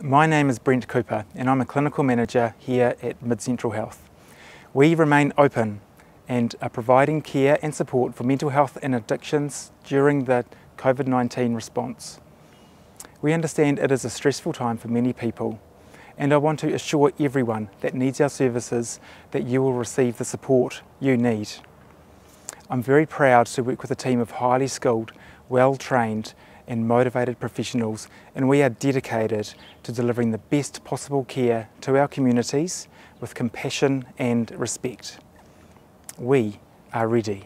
My name is Brent Cooper and I'm a clinical manager here at Mid Central Health. We remain open and are providing care and support for mental health and addictions during the COVID-19 response. We understand it is a stressful time for many people and I want to assure everyone that needs our services that you will receive the support you need. I'm very proud to work with a team of highly skilled, well trained and motivated professionals and we are dedicated to delivering the best possible care to our communities with compassion and respect. We are ready.